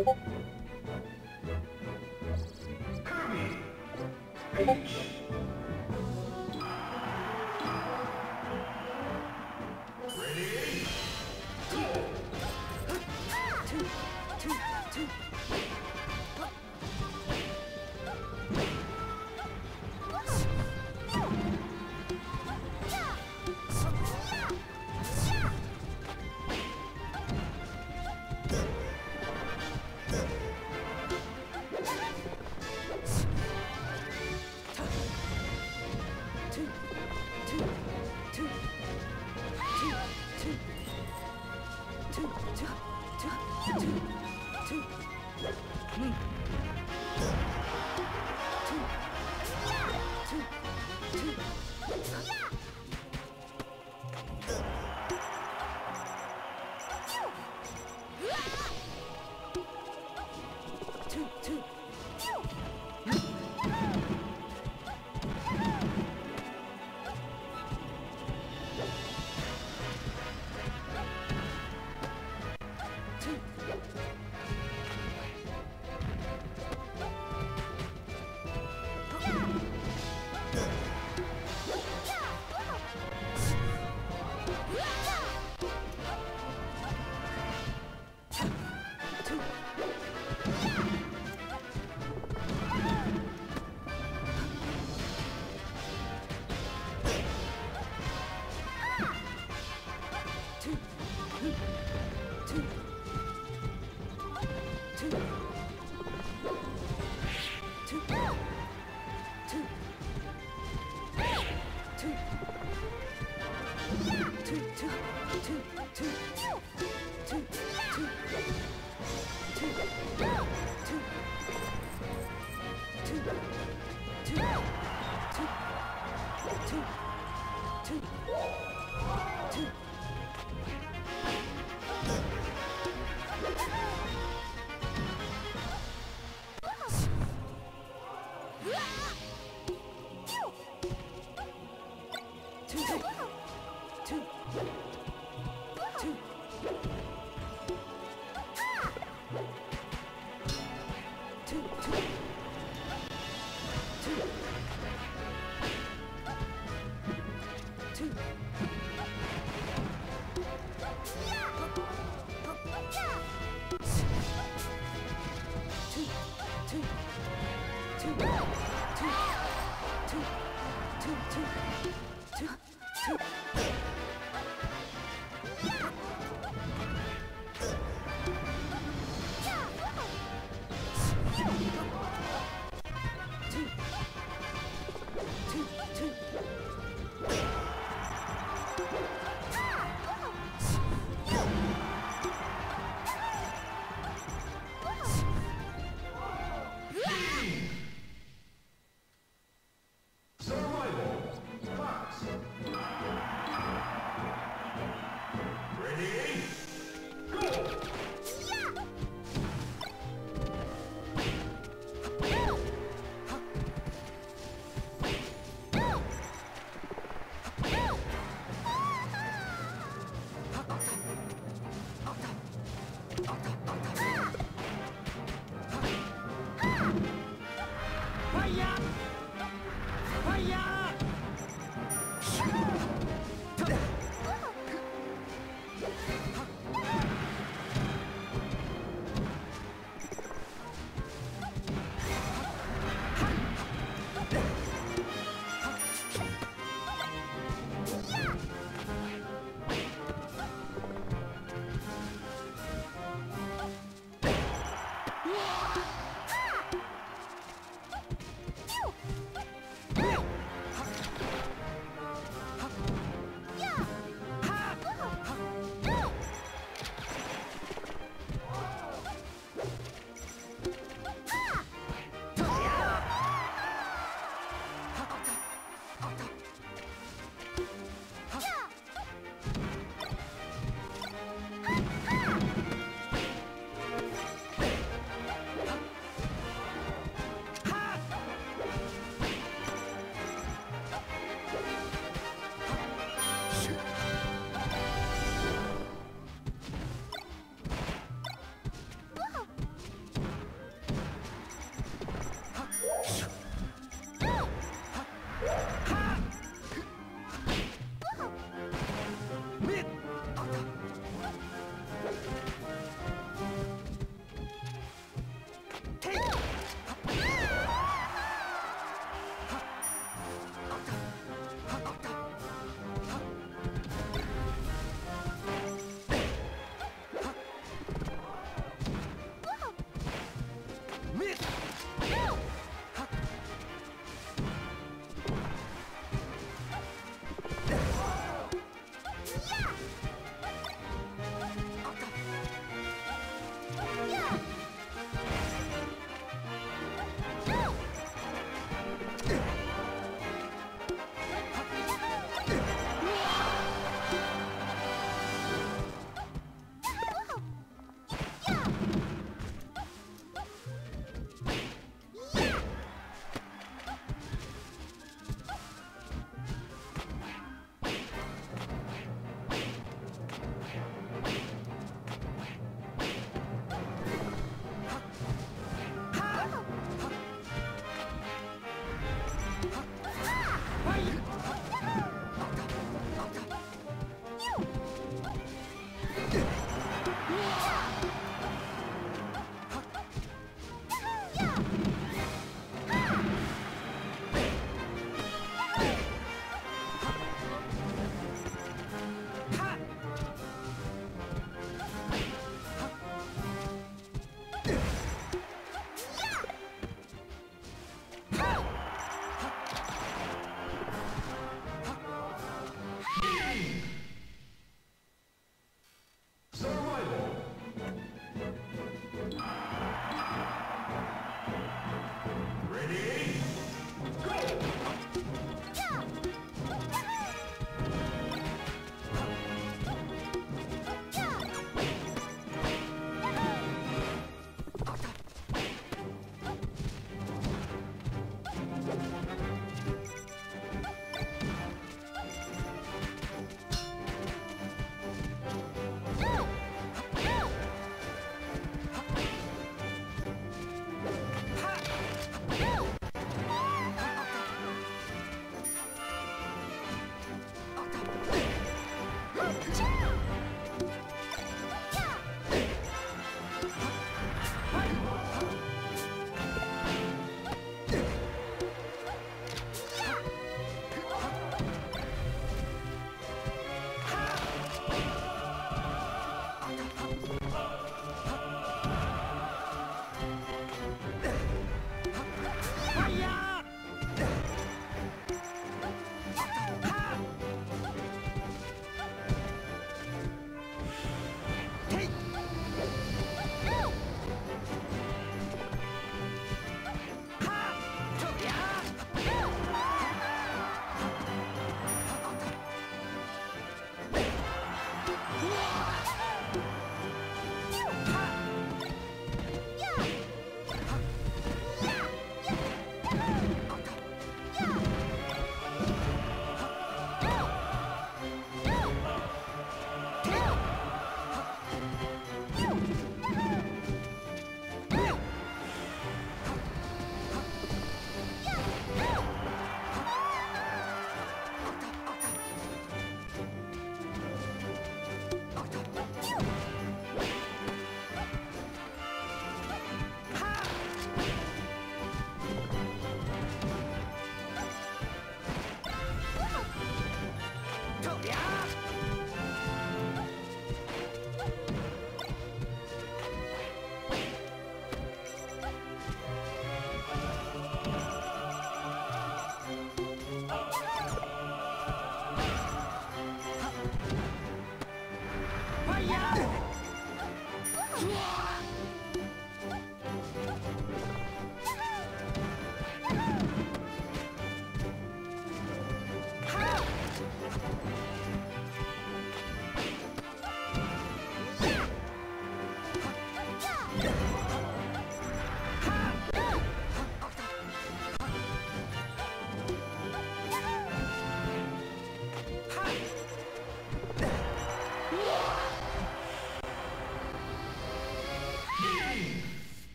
Kirby. H.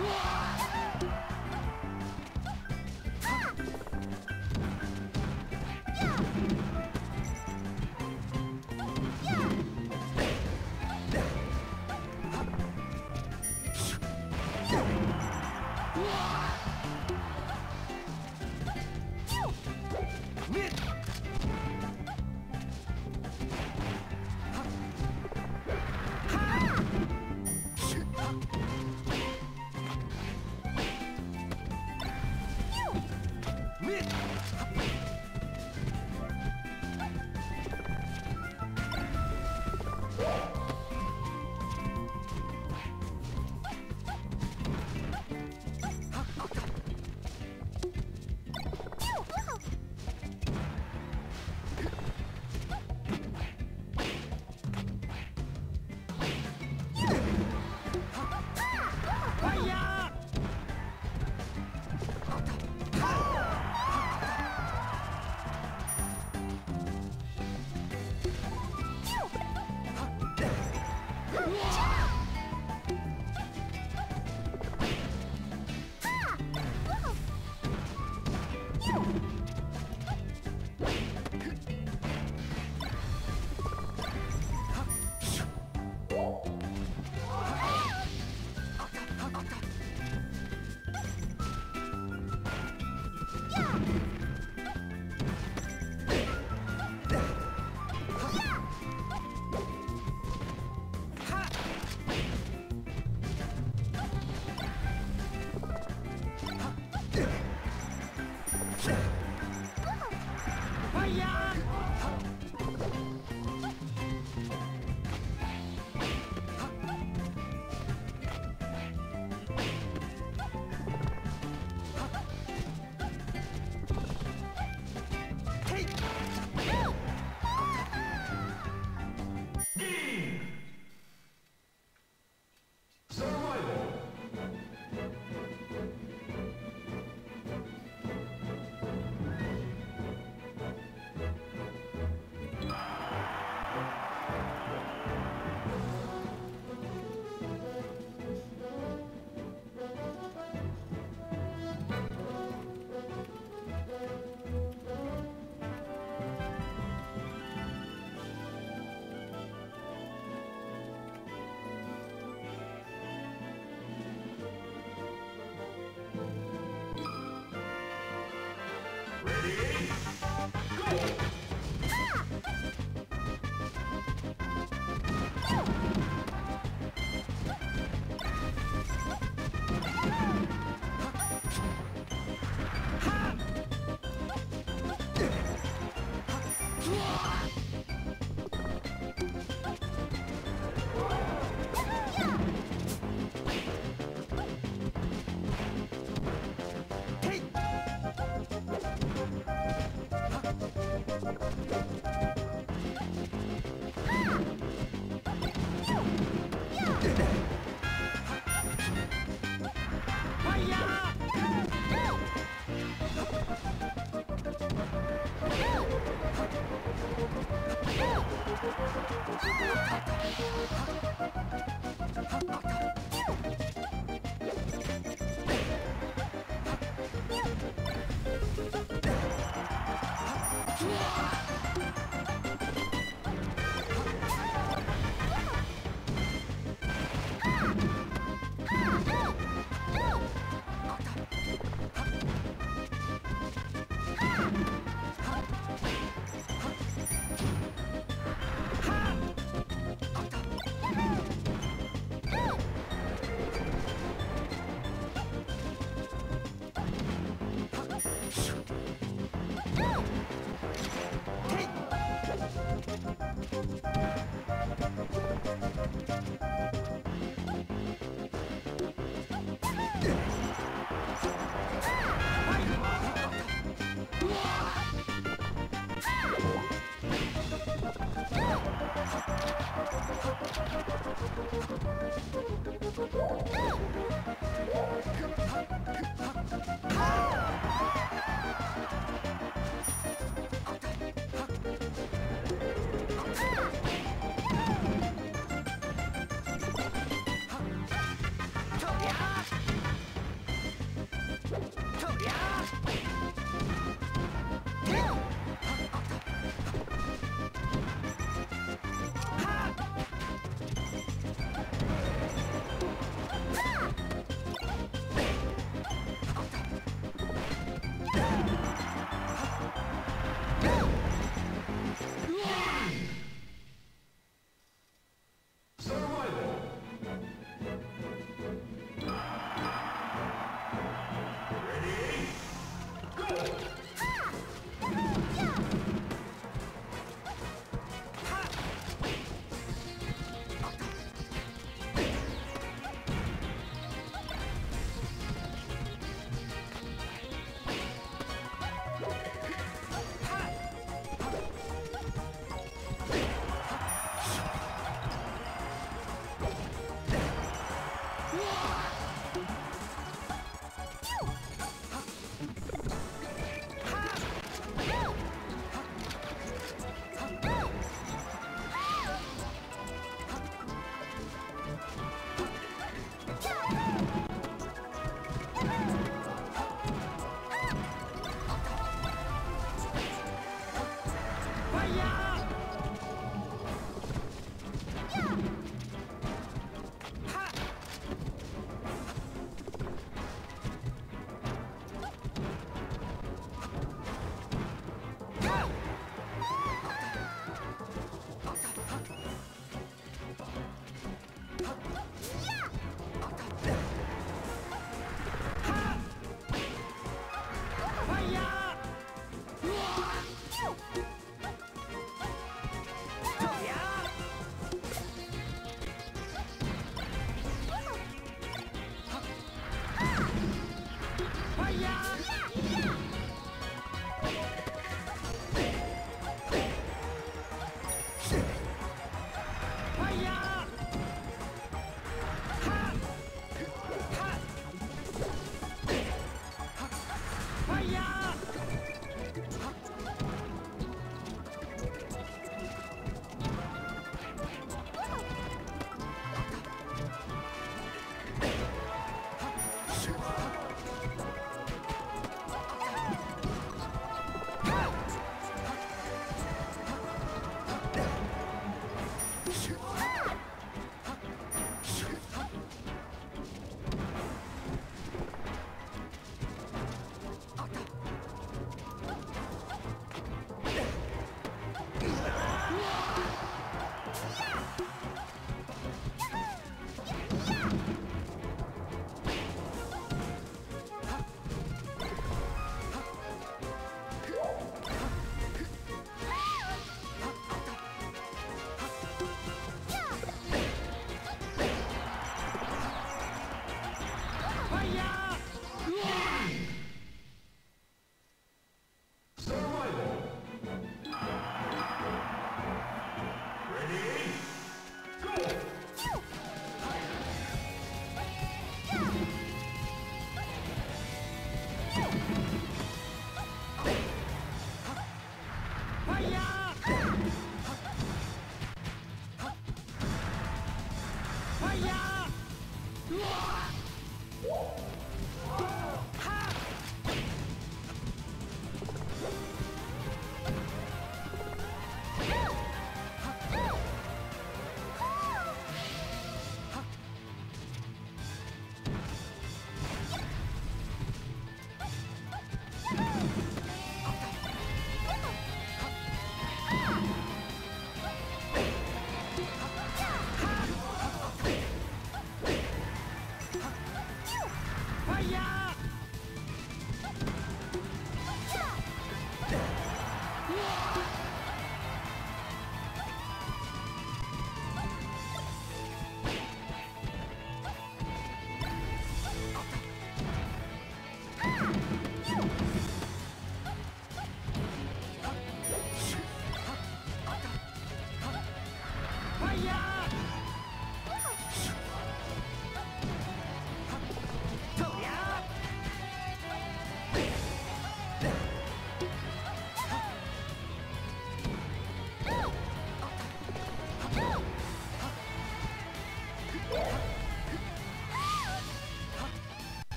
Whoa! Come on.「